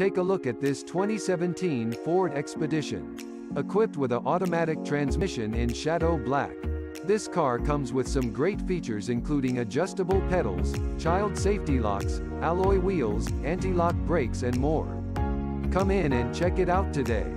Take a look at this 2017 Ford Expedition. Equipped with an automatic transmission in Shadow Black. This car comes with some great features including adjustable pedals, child safety locks, alloy wheels, anti-lock brakes and more. Come in and check it out today.